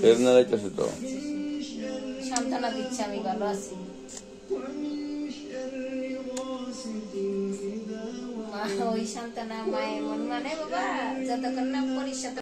ফের নাড়াইতেছে তো সান্ত্বনা দিচ্ছে আমি ভালো আছি ওই সান্ত্বনা মায়ের মন মানে বাবা যতক্ষণ না পরিষ্কার